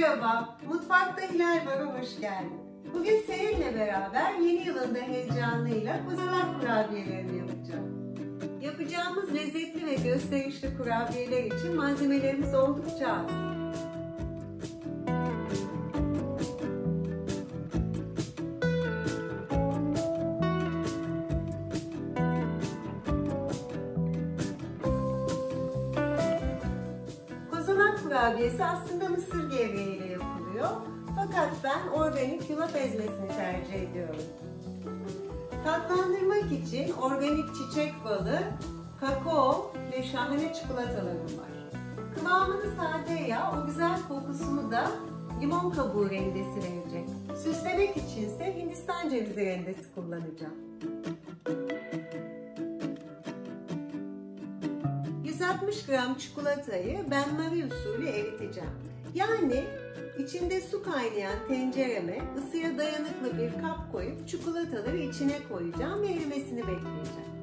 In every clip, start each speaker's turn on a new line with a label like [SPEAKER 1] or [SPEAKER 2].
[SPEAKER 1] Merhaba, Mutfakta Hilal Bar'a hoş geldin. Bugün seninle beraber yeni yılında heyecanıyla kozalak kurabiyelerini yapacağım. Yapacağımız lezzetli ve gösterişli kurabiyeler için malzemelerimiz oldukça az. Kurabiyesi aslında mısır gevreğiyle yapılıyor. Fakat ben organik yulaf ezmesini tercih ediyorum. Tatlandırmak için organik çiçek balı, kakao ve şahane çikolatalarım var. Kıvamını sade yağ, o güzel kokusunu da limon kabuğu rendesi verecek. Süslemek içinse Hindistan cevizi rendesi kullanacağım. 160 gram çikolatayı benmari usulü eriteceğim. Yani içinde su kaynayan tencereme ısıya dayanıklı bir kap koyup çikolataları içine koyacağım ve erimesini bekleyeceğim.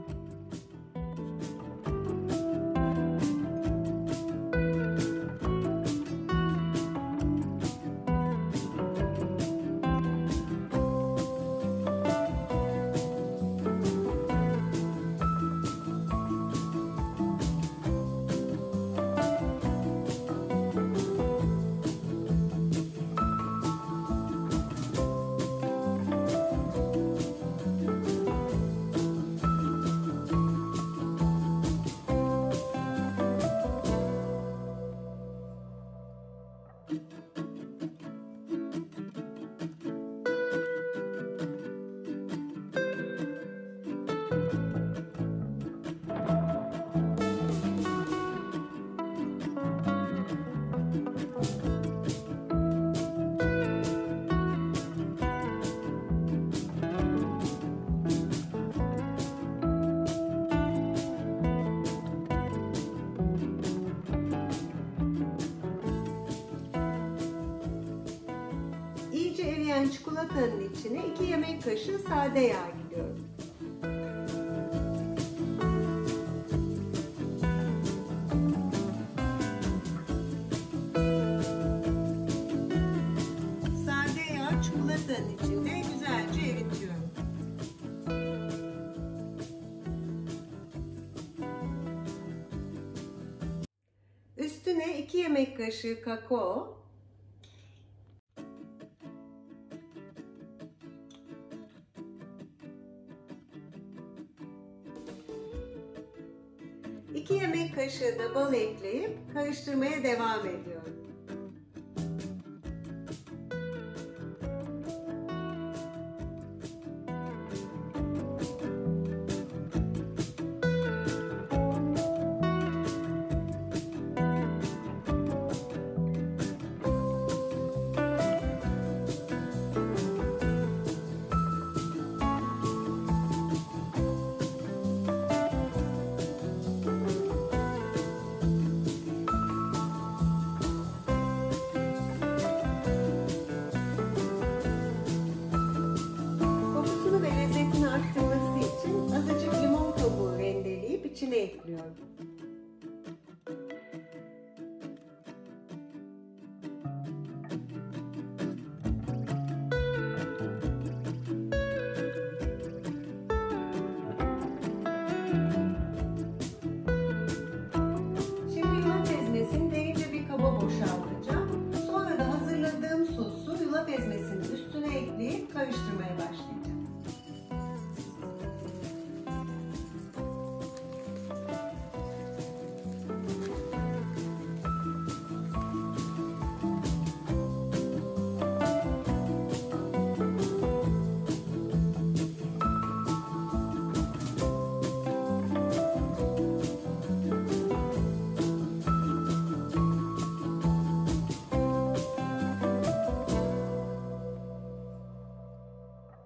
[SPEAKER 1] Çikolatanın içine 2 yemek kaşığı sade yağ giriyorum. Sade yağ çikolatanın içinde güzelce eritiyorum. Üstüne 2 yemek kaşığı kakao, İki yemek kaşığı da bal ekleyip karıştırmaya devam ediyorum.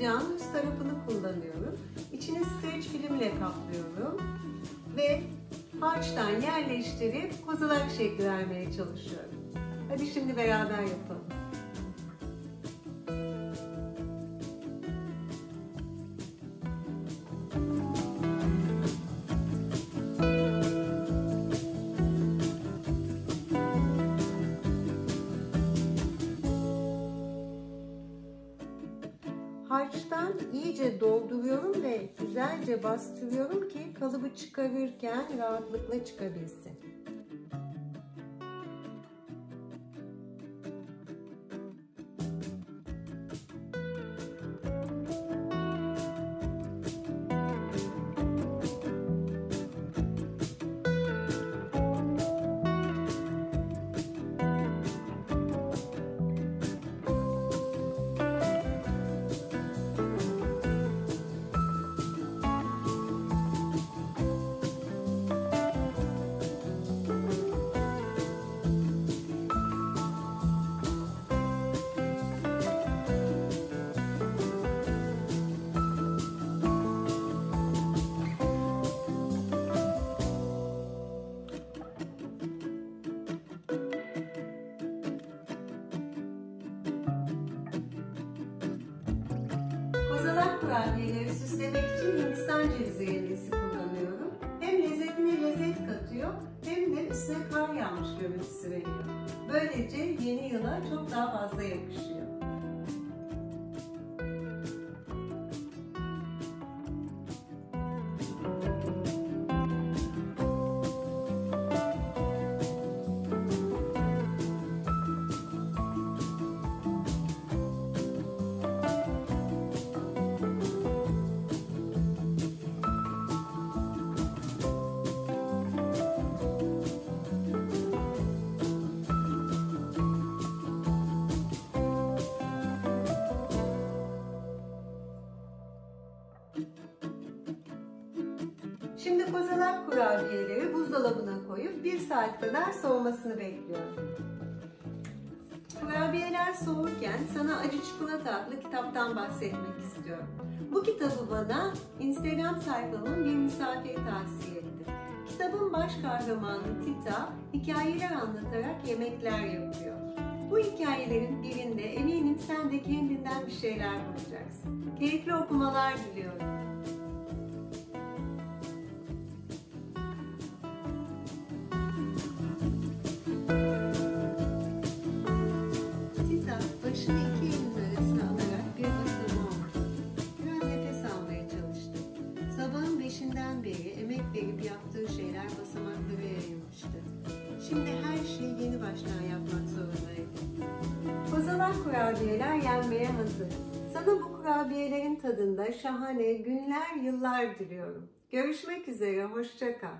[SPEAKER 1] O yüzden limon sıkacağın üst tarafını kullanıyorum. İçini streç filmle kaplıyorum ve harçtan yerleştirip kozalak şekli vermeye çalışıyorum. Hadi şimdi beraber yapalım. İyice dolduruyorum ve güzelce bastırıyorum ki kalıbı çıkarırken rahatlıkla çıkabilsin. Kurabiyeleri süslemek için Hindistan cevizi rendesi kullanıyorum. Hem lezzetine lezzet katıyor hem de üstüne kar yağmış görüntüsü veriyor. Böylece yeni yıla çok daha fazla yakışıyor. Kozalak kurabiyeleri buzdolabına koyup 1 saat kadar soğumasını bekliyorum. Kurabiyeler soğurken sana Acı Çikolata adlı kitaptan bahsetmek istiyorum. Bu kitabı bana Instagram sayfamın bir misafiri tavsiye etti. Kitabın baş kahramanı Tita hikayeler anlatarak yemekler yapıyor. Bu hikayelerin birinde eminim sen de kendinden bir şeyler bulacaksın. Keyifli okumalar diliyorum. Şimdi her şeyi yeni baştan yapmak zorundaydı. Kozalak kurabiyeler yenmeye hazır. Sana bu kurabiyelerin tadında şahane günler, yıllar diliyorum. Görüşmek üzere, hoşça kal.